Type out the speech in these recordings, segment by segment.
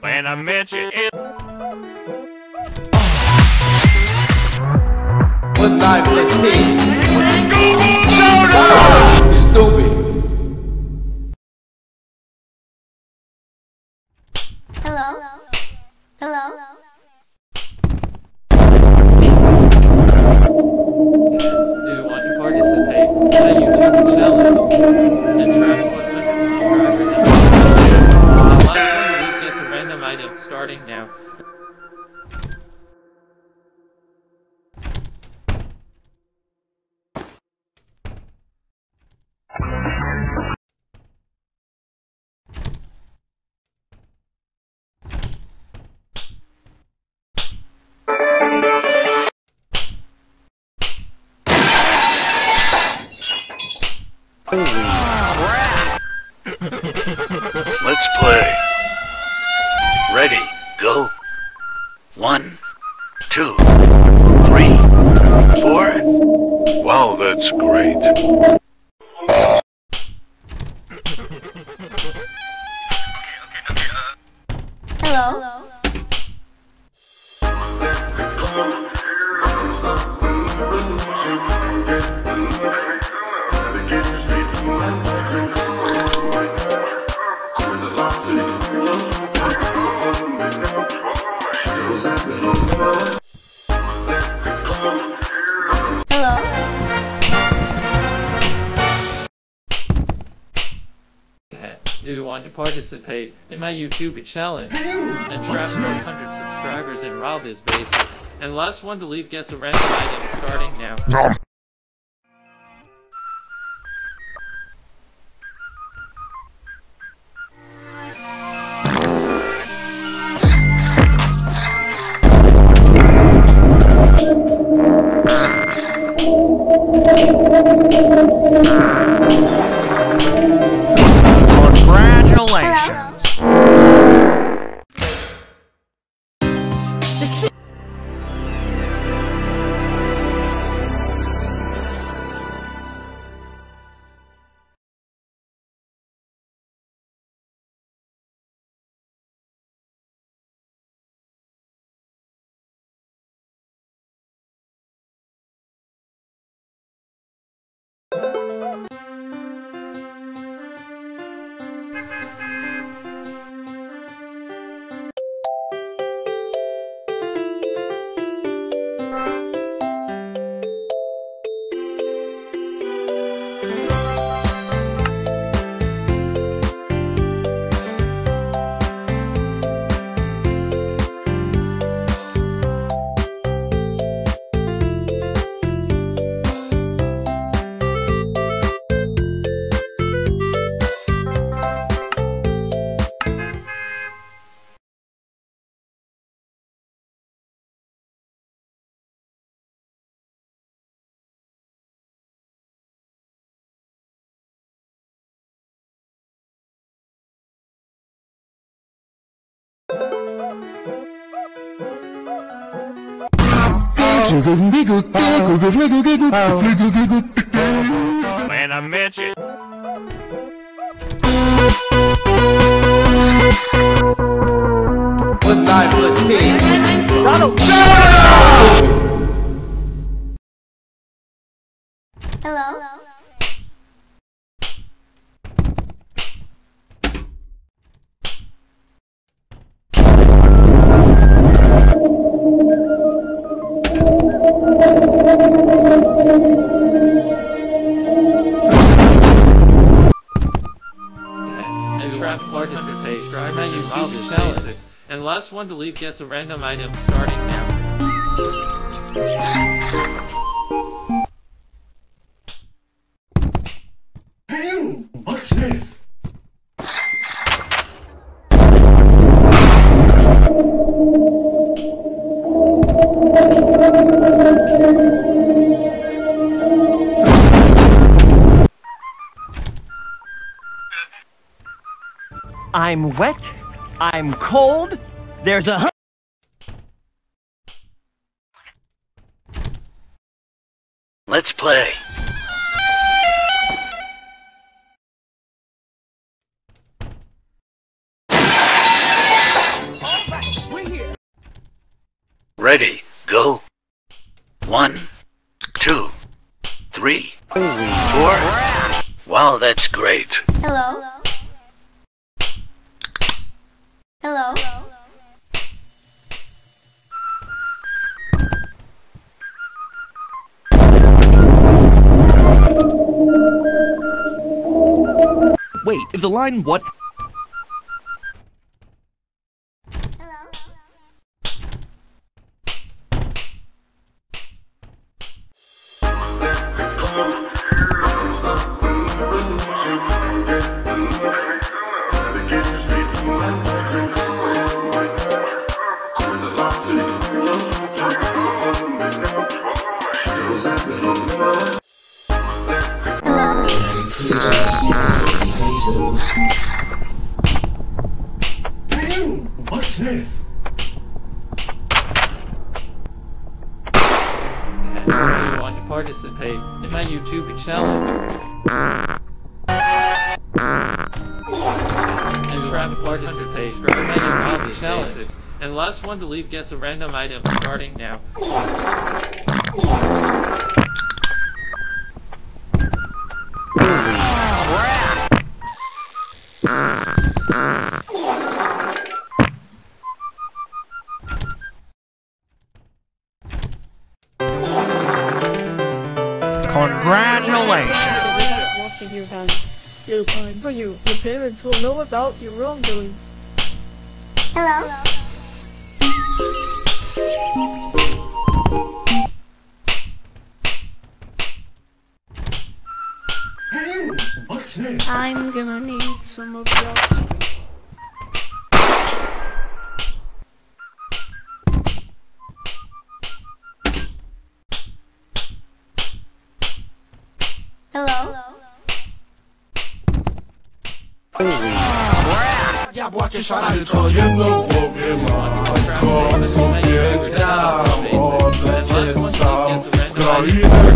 When I met you, it was 9 plus 10. Hello? Participate in my YouTube challenge and trap to 100 subscribers in Robbie's bases? And the last one to leave gets a random item starting now. Congratulations! When I met you. What's nine plus one to leave gets a random item starting now. I'm wet. I'm cold. There's a. Let's play. Ready, go. One, two, three, four. Wow, that's great. Hello. Hello. The line what? You want to participate in my YouTube challenge. And try to participate in my YouTube challenge. And last one to leave gets a random item starting now. You. Your parents will know about your wrongdoings. Hello. I'm gonna need some of your Jabłocie szarali, to jedno powiem Matko sobie dam odlecieć sam krainę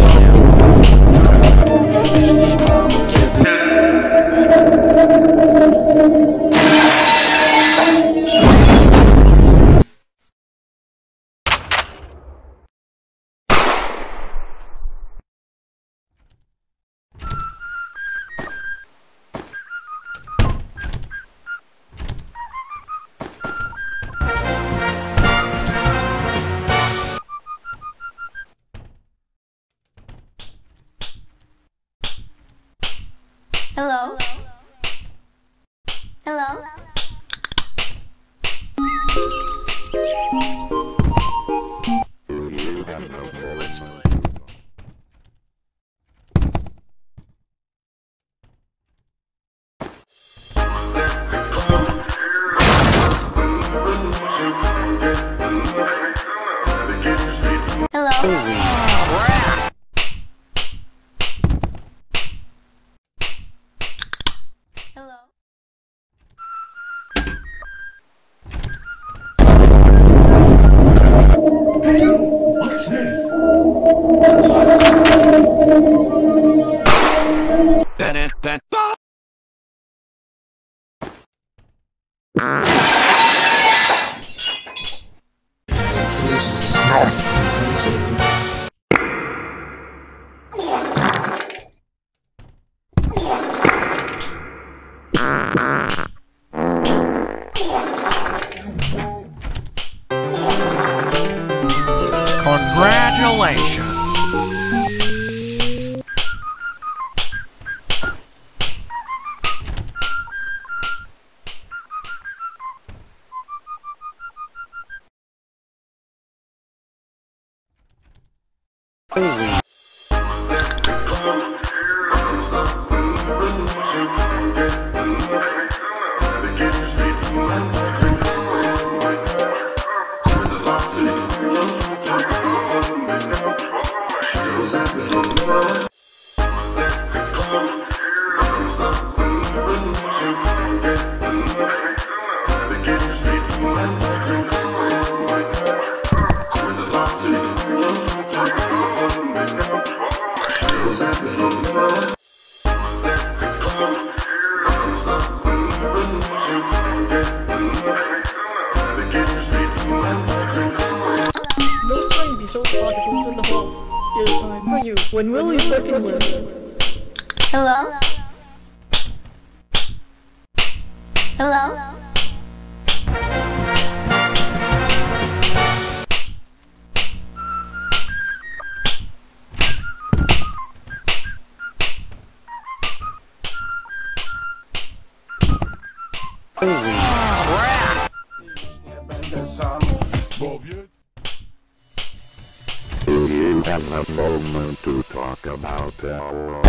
to talk about our...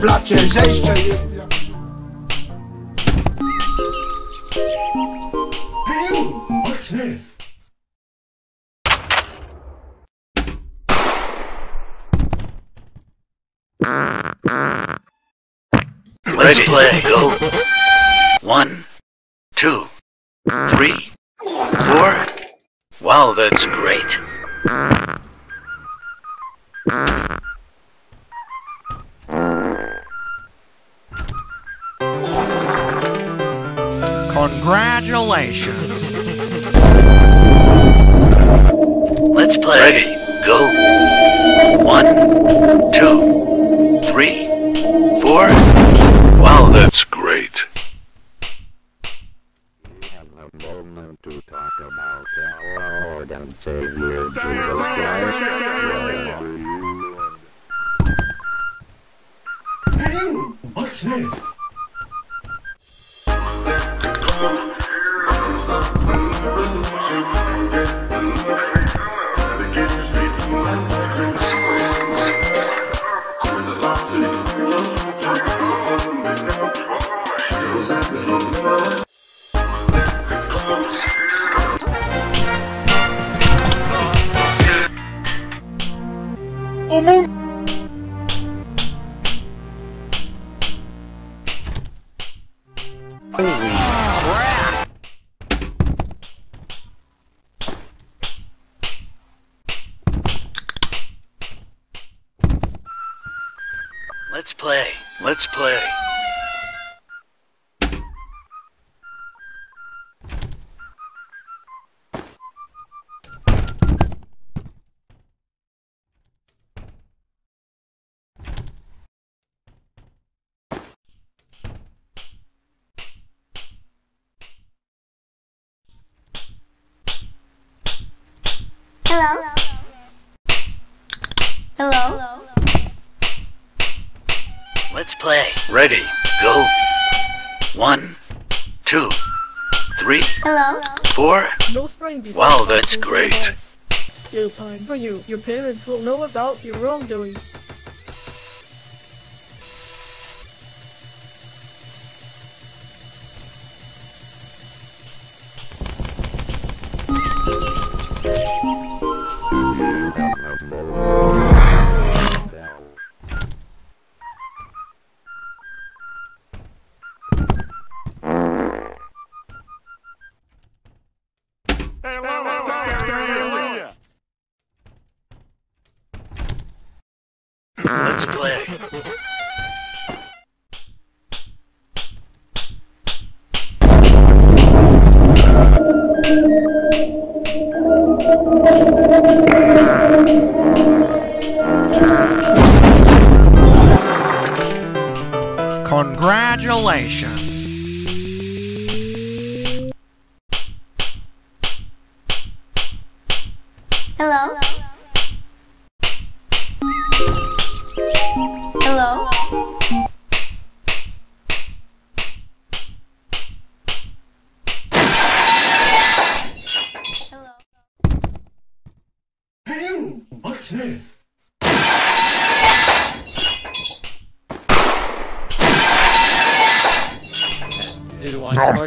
blacie, zejście jest jak... Let's play. Go. One, two, three, four. Wow, that's great. Congratulations. Let's play. Ready, go. One, two, three, four. Wow, that's great. We have a moment to talk about our Lord and Savior Jesus Christ. Are you? What's this? Let's play. Let's play. Ready. Go. One, two, three, Hello? four. No spraying these Wow, that's in your great. house. Jail time for you. Your parents will know about your wrongdoings. Let's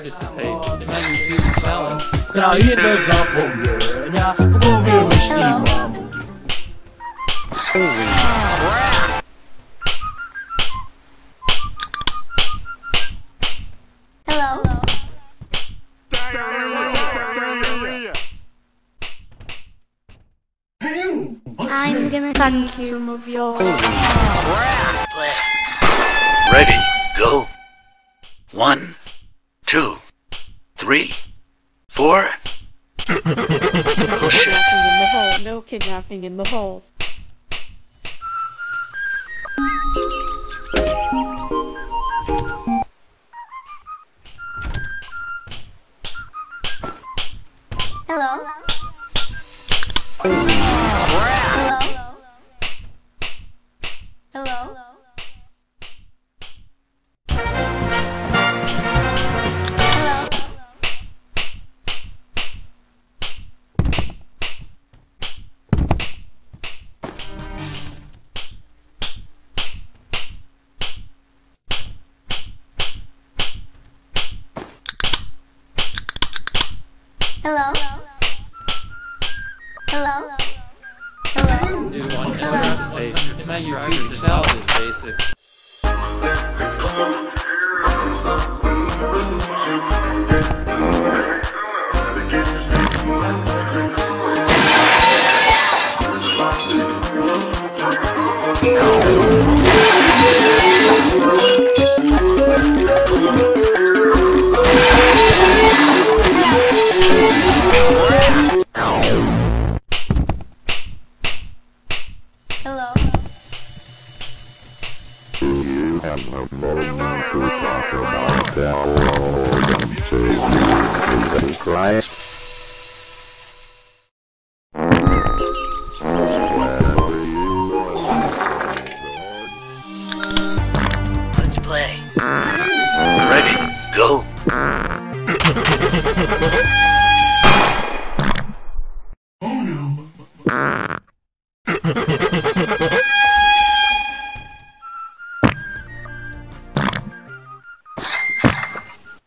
you want to participate in my YouTube challenge? Krainy zapomnienia Głowy myśli mam Hello? I'm gonna thank you. Some of your in the holes.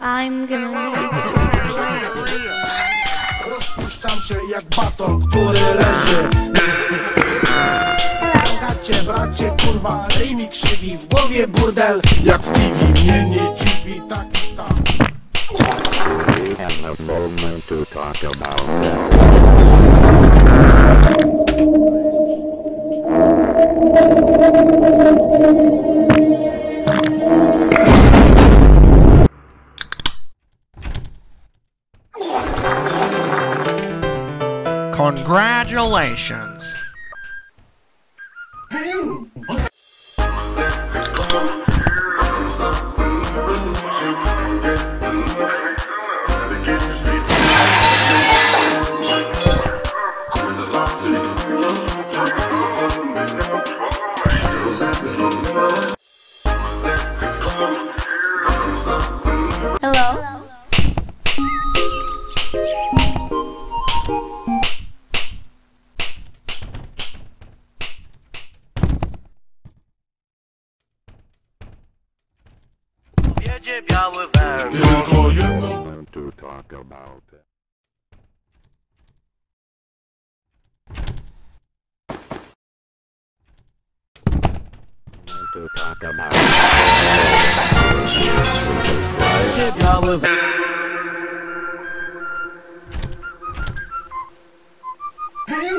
I'm gonna. Rozpuszczam się jak baton, który leży Gacie, bracie, kurwa, ryj mi krzywi W głowie burdel, jak w TV Mnie nie dziwi We have a moment to talk about that. Congratulations.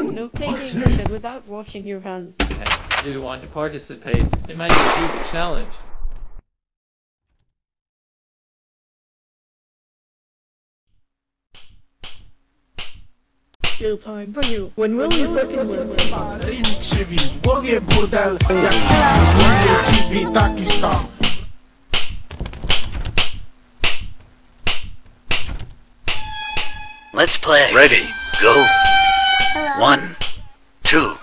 No shit without washing your hands. Do you want to participate it in my YouTube challenge? Kill time for you. When will you fucking win? ryj W głowie burdel, jak w TV Mnie nie dziwi taki stan Let's play. Ready, go. One, two.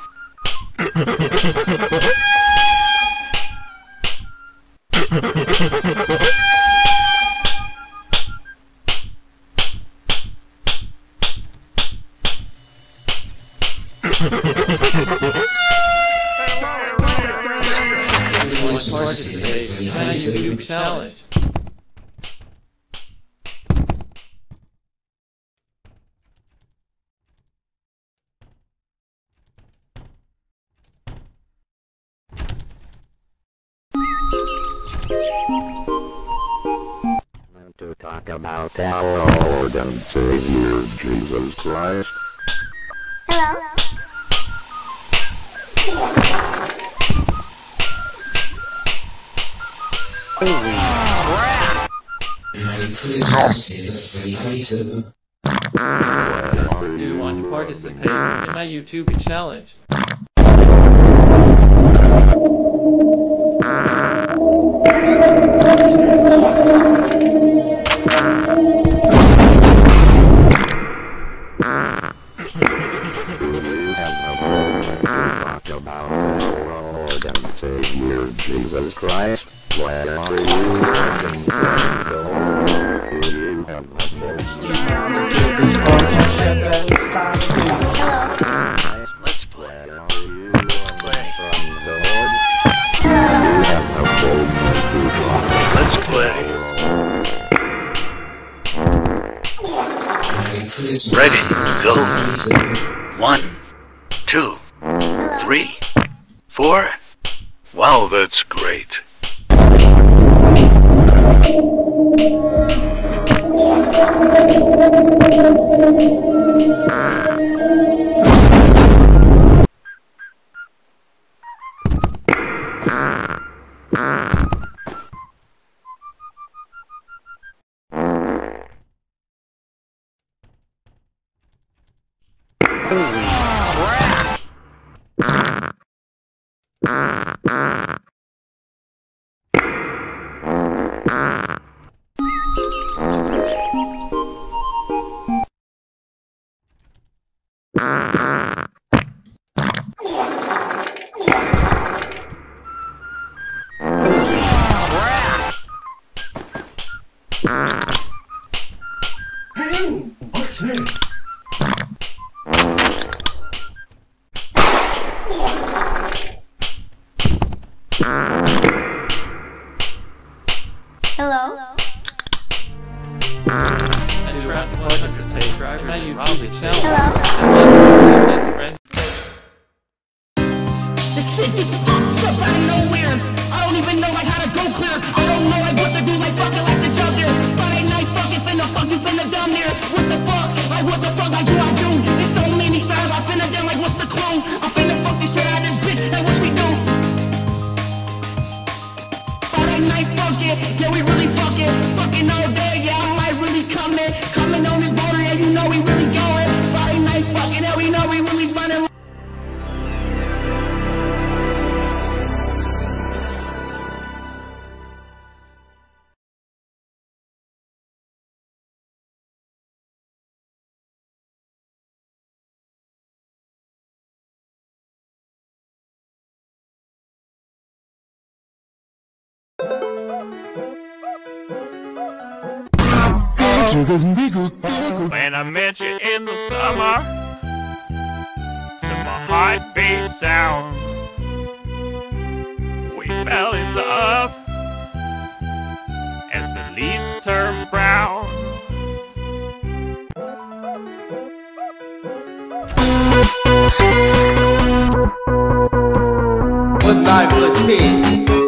Moment to talk about our Lord and Savior Jesus Christ. Hello? Do you want to participate in my YouTube challenge? Ready, go. One, Hello? When I met you in the summer, to my heartbeat sound, we fell in love as the leaves turn brown. What's 9 plus 10?